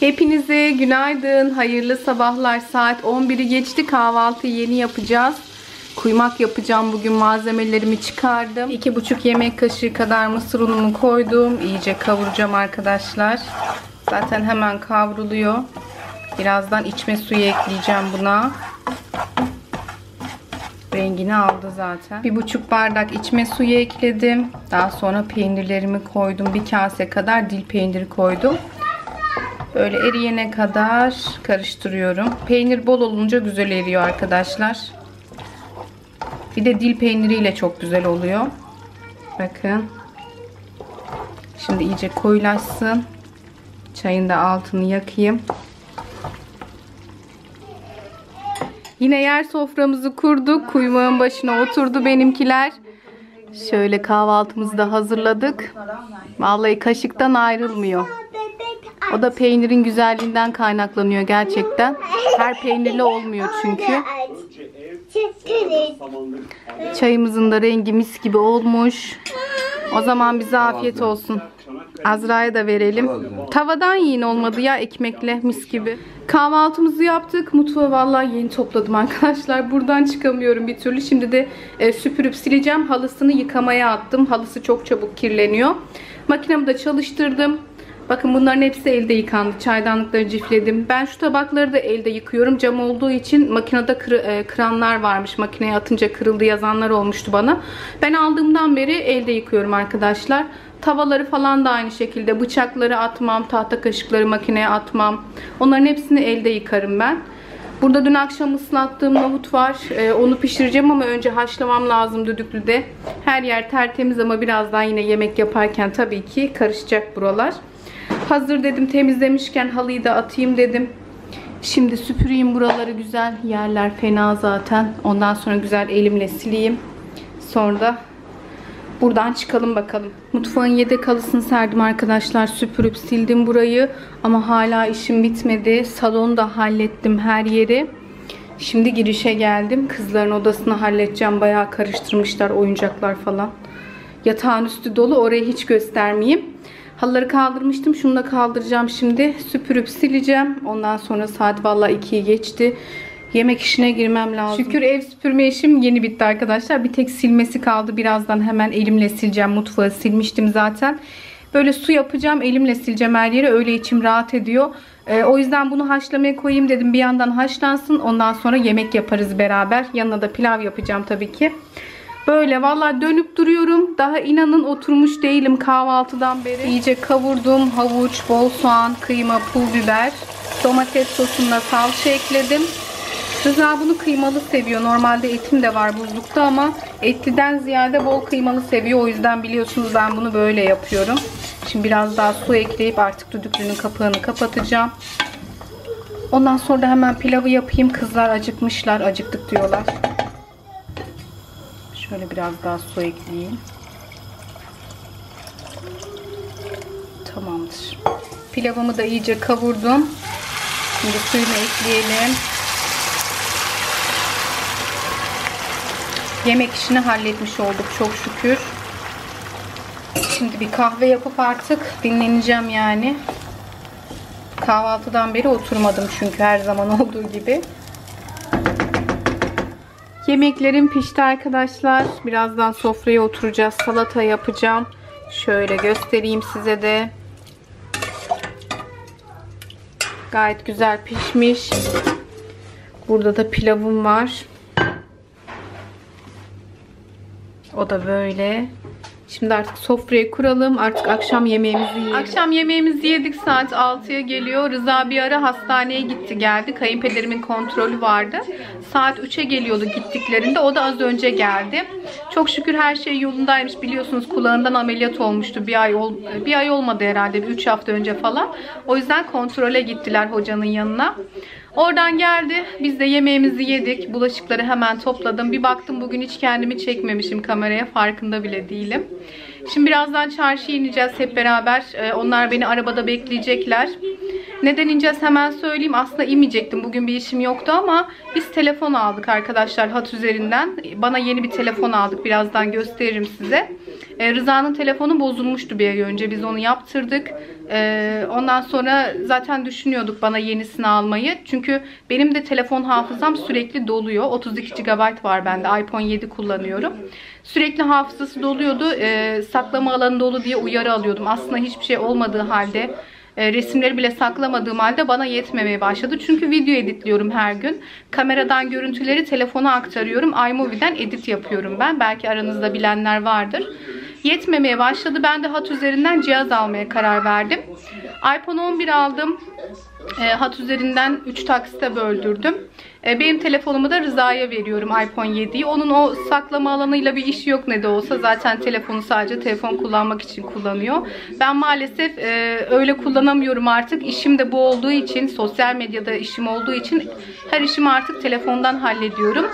Hepinize günaydın, hayırlı sabahlar. Saat 11'i geçti. Kahvaltı yeni yapacağız. Kuymak yapacağım. Bugün malzemelerimi çıkardım. 2,5 yemek kaşığı kadar mısır unumu koydum. İyice kavuracağım arkadaşlar. Zaten hemen kavruluyor. Birazdan içme suyu ekleyeceğim buna. Rengini aldı zaten. Bir buçuk bardak içme suyu ekledim. Daha sonra peynirlerimi koydum. Bir kase kadar dil peyniri koydum. Böyle eriyene kadar karıştırıyorum. Peynir bol olunca güzel eriyor arkadaşlar. Bir de dil peyniriyle çok güzel oluyor. Bakın. Şimdi iyice koyulaşsın. Çayın da altını yakayım. Yine yer soframızı kurduk. Kuymağın başına oturdu benimkiler. Şöyle kahvaltımızı da hazırladık. Vallahi kaşıktan ayrılmıyor. O da peynirin güzelliğinden kaynaklanıyor gerçekten. Her peynirli olmuyor çünkü. Çayımızın da rengi mis gibi olmuş. O zaman bize afiyet olsun. Azra'ya da verelim. Tavadan yiyin olmadı ya ekmekle mis gibi. Kahvaltımızı yaptık. Mutfağı vallahi yeni topladım arkadaşlar. Buradan çıkamıyorum bir türlü. Şimdi de e, süpürüp sileceğim. Halısını yıkamaya attım. Halısı çok çabuk kirleniyor. Makinemi de çalıştırdım. Bakın bunların hepsi elde yıkandı. Çaydanlıkları cifledim. Ben şu tabakları da elde yıkıyorum. Cam olduğu için makinede kır, e, kıranlar varmış. Makineye atınca kırıldı yazanlar olmuştu bana. Ben aldığımdan beri elde yıkıyorum arkadaşlar. Tavaları falan da aynı şekilde. Bıçakları atmam. Tahta kaşıkları makineye atmam. Onların hepsini elde yıkarım ben. Burada dün akşam ıslattığım nohut var. Ee, onu pişireceğim ama önce haşlamam lazım düdüklüde. Her yer tertemiz ama birazdan yine yemek yaparken tabii ki karışacak buralar. Hazır dedim temizlemişken halıyı da atayım dedim. Şimdi süpüreyim buraları güzel. Yerler fena zaten. Ondan sonra güzel elimle sileyim. Sonra da buradan çıkalım bakalım. Mutfağın yedek halısını serdim arkadaşlar. Süpürüp sildim burayı. Ama hala işim bitmedi. Salonu da hallettim her yeri. Şimdi girişe geldim. Kızların odasını halledeceğim. Bayağı karıştırmışlar oyuncaklar falan. Yatağın üstü dolu. Orayı hiç göstermeyeyim. Halıları kaldırmıştım. Şunu da kaldıracağım şimdi. Süpürüp sileceğim. Ondan sonra saat vallahi 2'yi geçti. Yemek işine girmem lazım. Şükür ev süpürme işim yeni bitti arkadaşlar. Bir tek silmesi kaldı. Birazdan hemen elimle sileceğim. Mutfağı silmiştim zaten. Böyle su yapacağım. Elimle sileceğim her yeri. Öyle içim rahat ediyor. Ee, o yüzden bunu haşlamaya koyayım dedim. Bir yandan haşlansın. Ondan sonra yemek yaparız beraber. Yanına da pilav yapacağım tabii ki. Böyle valla dönüp duruyorum. Daha inanın oturmuş değilim kahvaltıdan beri. İyice kavurdum. Havuç, bol soğan, kıyma, pul biber. Domates sosuna salça ekledim. Rıza bunu kıymalı seviyor. Normalde etim de var buzlukta ama etliden ziyade bol kıymalı seviyor. O yüzden biliyorsunuz ben bunu böyle yapıyorum. Şimdi biraz daha su ekleyip artık düdüklünün kapağını kapatacağım. Ondan sonra da hemen pilavı yapayım. Kızlar acıkmışlar. Acıktık diyorlar. Şöyle biraz daha su ekleyeyim. Tamamdır. Pilavımı da iyice kavurdum. Şimdi suyunu ekleyelim. Yemek işini halletmiş olduk çok şükür. Şimdi bir kahve yapıp artık dinleneceğim yani. Kahvaltıdan beri oturmadım çünkü her zaman olduğu gibi. Yemeklerim pişti arkadaşlar. Birazdan sofraya oturacağız. Salata yapacağım. Şöyle göstereyim size de. Gayet güzel pişmiş. Burada da pilavım var. O da böyle. Şimdi artık sofrayı kuralım. Artık akşam yemeğimizi yiyelim. Akşam yemeğimizi yedik. Saat 6'ya geliyor. Rıza bir ara hastaneye gitti geldi. Kayınpederimin kontrolü vardı. Saat 3'e geliyordu gittiklerinde. O da az önce geldi. Çok şükür her şey yolundaymış. Biliyorsunuz kulağından ameliyat olmuştu. Bir ay ol bir ay olmadı herhalde. Bir 3 hafta önce falan. O yüzden kontrole gittiler hocanın yanına. Oradan geldi. Biz de yemeğimizi yedik. Bulaşıkları hemen topladım. Bir baktım bugün hiç kendimi çekmemişim kameraya. Farkında bile değilim. Şimdi birazdan çarşıya ineceğiz hep beraber. Ee, onlar beni arabada bekleyecekler. Neden ineceğiz hemen söyleyeyim. Aslında inmeyecektim. Bugün bir işim yoktu ama biz telefon aldık arkadaşlar hat üzerinden. Bana yeni bir telefon aldık. Birazdan gösteririm size. Ee, Rıza'nın telefonu bozulmuştu bir ay önce. Biz onu yaptırdık. Ee, ondan sonra zaten düşünüyorduk bana yenisini almayı. Çünkü benim de telefon hafızam sürekli doluyor. 32 GB var bende. iPhone 7 kullanıyorum. Sürekli hafızası doluyordu. Ee, saklama alanı dolu diye uyarı alıyordum. Aslında hiçbir şey olmadığı halde e, resimleri bile saklamadığım halde bana yetmemeye başladı. Çünkü video editliyorum her gün. Kameradan görüntüleri telefona aktarıyorum. iMovie'den edit yapıyorum ben. Belki aranızda bilenler vardır. Yetmemeye başladı. Ben de hat üzerinden cihaz almaya karar verdim. iPhone 11 aldım. E, hat üzerinden 3 taksite böldürdüm. E, benim telefonumu da Rıza'ya veriyorum iPhone 7'yi. Onun o saklama alanıyla bir işi yok ne de olsa. Zaten telefonu sadece telefon kullanmak için kullanıyor. Ben maalesef e, öyle kullanamıyorum artık. İşim de bu olduğu için, sosyal medyada işim olduğu için her işimi artık telefondan hallediyorum.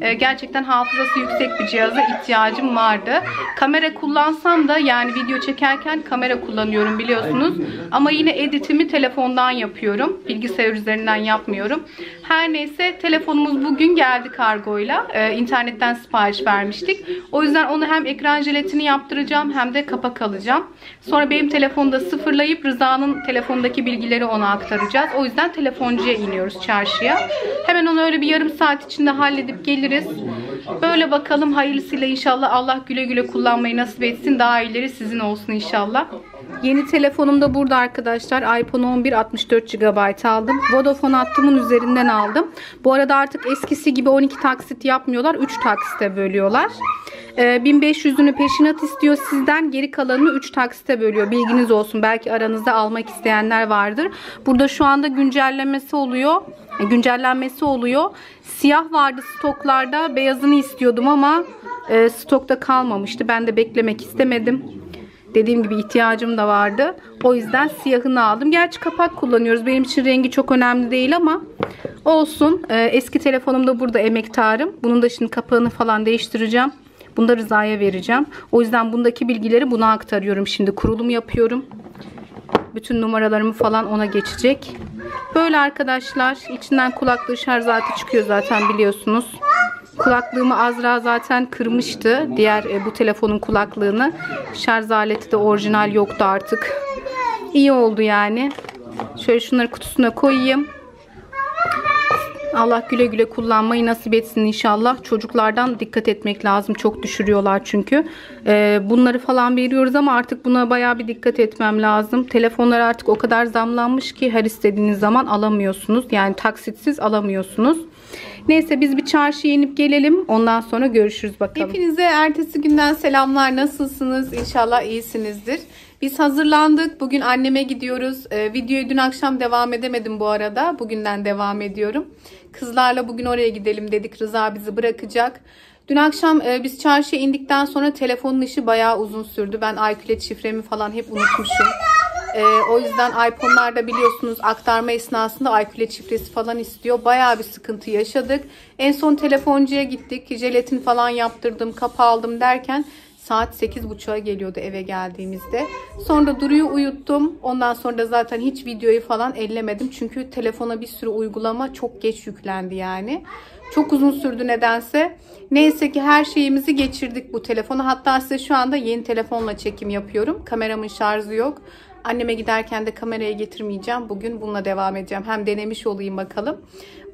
E, gerçekten hafızası yüksek bir cihaza ihtiyacım vardı. Kamera kullansam da yani video çekerken kamera kullanıyorum biliyorsunuz. Ama yine editimi telefondan yapıyorum. Bilgisayar üzerinden yapmıyorum. Her neyse telefonumuz bugün geldi kargoyla. E, internetten sipariş vermiştik. O yüzden onu hem ekran jelatini yaptıracağım hem de kapak alacağım. Sonra benim telefonda sıfırlayıp Rıza'nın telefondaki bilgileri ona aktaracağız. O yüzden telefoncuya iniyoruz çarşıya. Hemen onu öyle bir yarım saat içinde halledip geliriz. Böyle bakalım hayırlısıyla inşallah Allah güle güle kullanmayı nasip etsin. Daha iyileri sizin olsun inşallah. Yeni telefonum da burada arkadaşlar. iPhone 11 64 GB aldım. Vodafone hattımın üzerinden aldım. Bu arada artık eskisi gibi 12 taksit yapmıyorlar. 3 taksite bölüyorlar. Ee, 1500'ünü peşinat istiyor sizden. Geri kalanını 3 taksite bölüyor. Bilginiz olsun. Belki aranızda almak isteyenler vardır. Burada şu anda güncellemesi oluyor. E, Güncellenmesi oluyor. Siyah vardı stoklarda. Beyazını istiyordum ama e, stokta kalmamıştı. Ben de beklemek istemedim. Dediğim gibi ihtiyacım da vardı. O yüzden siyahını aldım. Gerçi kapak kullanıyoruz. Benim için rengi çok önemli değil ama olsun. Ee, eski telefonum da burada emektarım. Bunun da şimdi kapağını falan değiştireceğim. Bunu da Rıza'ya vereceğim. O yüzden bundaki bilgileri buna aktarıyorum. Şimdi kurulum yapıyorum. Bütün numaralarımı falan ona geçecek. Böyle arkadaşlar. içinden kulaklığı şarj çıkıyor zaten biliyorsunuz. Kulaklığımı Azra zaten kırmıştı. Diğer e, bu telefonun kulaklığını. Şarj aleti de orijinal yoktu artık. İyi oldu yani. Şöyle şunları kutusuna koyayım. Allah güle güle kullanmayı nasip etsin inşallah. Çocuklardan dikkat etmek lazım. Çok düşürüyorlar çünkü. Ee, bunları falan veriyoruz ama artık buna baya bir dikkat etmem lazım. Telefonlar artık o kadar zamlanmış ki her istediğiniz zaman alamıyorsunuz. Yani taksitsiz alamıyorsunuz. Neyse biz bir çarşıya inip gelelim. Ondan sonra görüşürüz bakalım. Hepinize ertesi günden selamlar. Nasılsınız? İnşallah iyisinizdir. Biz hazırlandık. Bugün anneme gidiyoruz. Ee, videoyu dün akşam devam edemedim bu arada. Bugünden devam ediyorum. Kızlarla bugün oraya gidelim dedik. Rıza bizi bırakacak. Dün akşam e, biz çarşıya indikten sonra telefonun işi bayağı uzun sürdü. Ben iCloud şifremi falan hep unutmuşum. E, o yüzden iPhone'larda biliyorsunuz aktarma esnasında iCloud şifresi falan istiyor. Bayağı bir sıkıntı yaşadık. En son telefoncuya gittik. Jelatin falan yaptırdım, kapı aldım derken saat 8.30'a geliyordu eve geldiğimizde. Sonra Duru'yu uyuttum. Ondan sonra da zaten hiç videoyu falan ellemedim. Çünkü telefona bir sürü uygulama çok geç yüklendi yani. Çok uzun sürdü nedense. Neyse ki her şeyimizi geçirdik bu telefonu. Hatta size şu anda yeni telefonla çekim yapıyorum. Kameramın şarjı yok. Anneme giderken de kameraya getirmeyeceğim. Bugün bununla devam edeceğim. Hem denemiş olayım bakalım.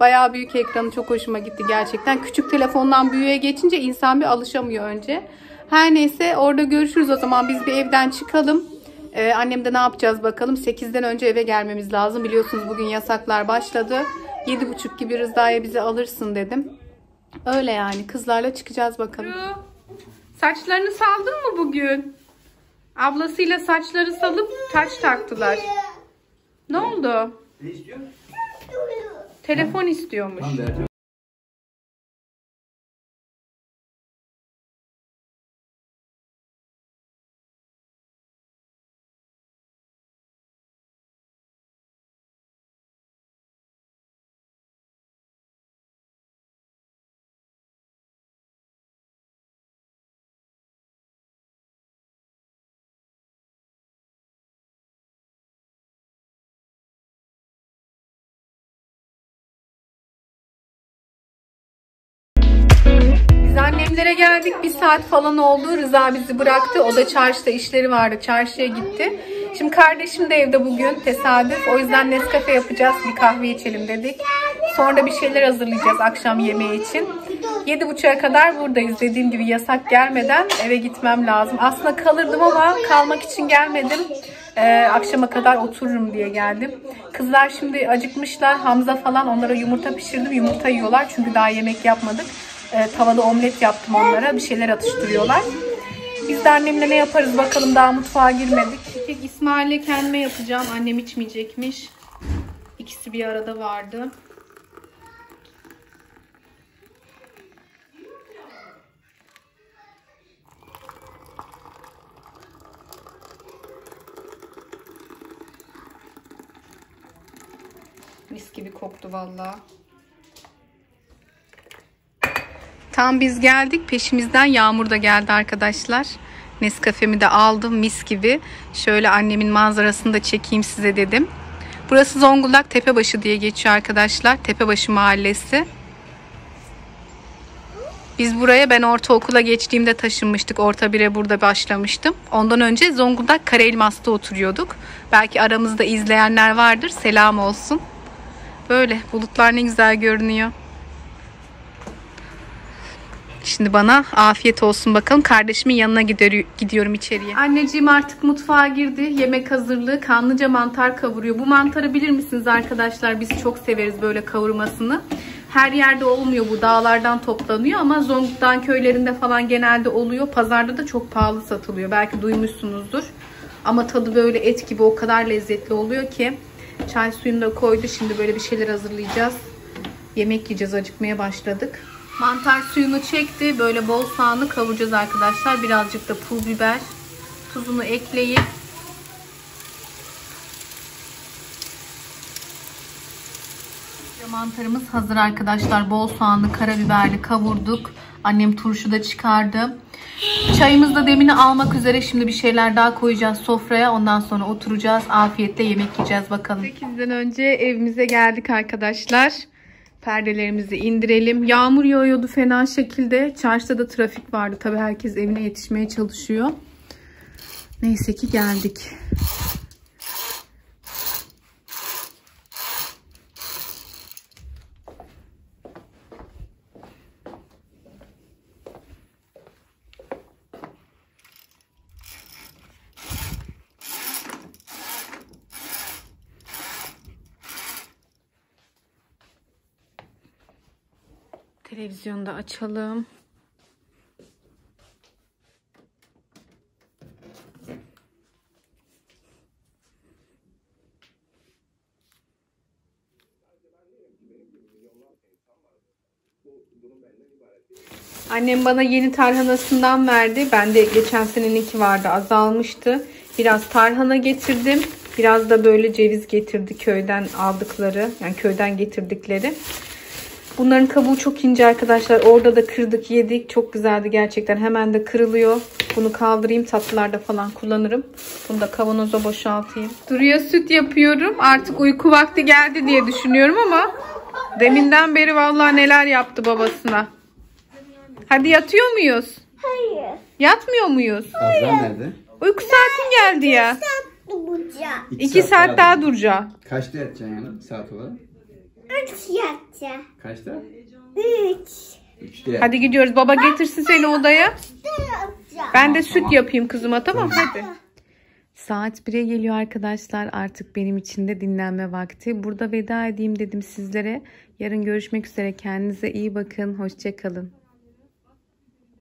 Bayağı büyük ekranı çok hoşuma gitti gerçekten. Küçük telefondan büyüğe geçince insan bir alışamıyor önce. Her neyse orada görüşürüz o zaman. Biz bir evden çıkalım. Ee, annem de ne yapacağız bakalım. 8'den önce eve gelmemiz lazım. Biliyorsunuz bugün yasaklar başladı. 7.30 gibi Rıza'ya bizi alırsın dedim. Öyle yani. Kızlarla çıkacağız bakalım. Saçlarını saldın mı bugün? Ablasıyla saçları salıp taç taktılar. Ne oldu? Ne istiyor? Telefon istiyormuş. Tamam. Evlere geldik. Bir saat falan oldu. Rıza bizi bıraktı. O da çarşıda işleri vardı. Çarşıya gitti. Şimdi kardeşim de evde bugün. Tesadüf. O yüzden Nescafe yapacağız. Bir kahve içelim dedik. Sonra bir şeyler hazırlayacağız akşam yemeği için. 7.30'a kadar buradayız. Dediğim gibi yasak gelmeden eve gitmem lazım. Aslında kalırdım ama kalmak için gelmedim. Ee, akşama kadar otururum diye geldim. Kızlar şimdi acıkmışlar. Hamza falan onlara yumurta pişirdim. Yumurta yiyorlar çünkü daha yemek yapmadık. Ee, tavada omlet yaptım onlara. Bir şeyler atıştırıyorlar. Biz de annemle ne yaparız bakalım daha mutfağa girmedik. Tek İsmail'le kendime yapacağım. Annem içmeyecekmiş. İkisi bir arada vardı. Mis gibi koktu valla. Tam biz geldik. Peşimizden Yağmur da geldi arkadaşlar. Nescafe'mi de aldım mis gibi. Şöyle annemin manzarasını da çekeyim size dedim. Burası Zonguldak Tepebaşı diye geçiyor arkadaşlar. Tepebaşı mahallesi. Biz buraya ben ortaokula geçtiğimde taşınmıştık. Orta bire burada başlamıştım. Ondan önce Zonguldak Karaelmas'ta oturuyorduk. Belki aramızda izleyenler vardır. Selam olsun. Böyle bulutlar ne güzel görünüyor. Şimdi bana afiyet olsun bakalım. Kardeşimin yanına gidiyorum içeriye. Anneciğim artık mutfağa girdi. Yemek hazırlığı. Kanlıca mantar kavuruyor. Bu mantarı bilir misiniz arkadaşlar? Biz çok severiz böyle kavurmasını. Her yerde olmuyor bu. Dağlardan toplanıyor ama Zonguldak'tan köylerinde falan genelde oluyor. Pazarda da çok pahalı satılıyor. Belki duymuşsunuzdur. Ama tadı böyle et gibi o kadar lezzetli oluyor ki. Çay suyunu da koydu. Şimdi böyle bir şeyler hazırlayacağız. Yemek yiyeceğiz. Acıkmaya başladık. Mantar suyunu çekti. Böyle bol soğanı kavuracağız arkadaşlar. Birazcık da pul biber. Tuzunu ekleyip Mantarımız hazır arkadaşlar. Bol soğanlı, karabiberli kavurduk. Annem turşu da çıkardı. Çayımız da demini almak üzere. Şimdi bir şeyler daha koyacağız sofraya. Ondan sonra oturacağız. Afiyetle yemek yiyeceğiz bakalım. 8'den önce evimize geldik arkadaşlar. Perdelerimizi indirelim. Yağmur yağıyordu fena şekilde. Çarşıda da trafik vardı. Tabii herkes evine yetişmeye çalışıyor. Neyse ki geldik. Televizyonu da açalım. Annem bana yeni tarhanasından verdi. Ben de geçen seneninki vardı azalmıştı. Biraz tarhana getirdim. Biraz da böyle ceviz getirdi köyden aldıkları. Yani köyden getirdikleri. Bunların kabuğu çok ince arkadaşlar. Orada da kırdık yedik. Çok güzeldi gerçekten. Hemen de kırılıyor. Bunu kaldırayım tatlılarda falan kullanırım. Bunu da kavanoza boşaltayım. Duruya süt yapıyorum. Artık uyku vakti geldi diye düşünüyorum ama deminden beri vallahi neler yaptı babasına. Hadi yatıyor muyuz? Hayır. Yatmıyor muyuz? Azra nerede? Uyku saatin geldi ya. Duracağım. İki saat daha duracağım. Kaçta yatacaksın yani saat olarak? Üç yatacağım. Kaçta? Üç. Üçte. Hadi gidiyoruz. Baba getirsin seni odaya. Ben de süt yapayım kızıma tamam hadi. Saat 1'e geliyor arkadaşlar. Artık benim için de dinlenme vakti. Burada veda edeyim dedim sizlere. Yarın görüşmek üzere. Kendinize iyi bakın. Hoşçakalın.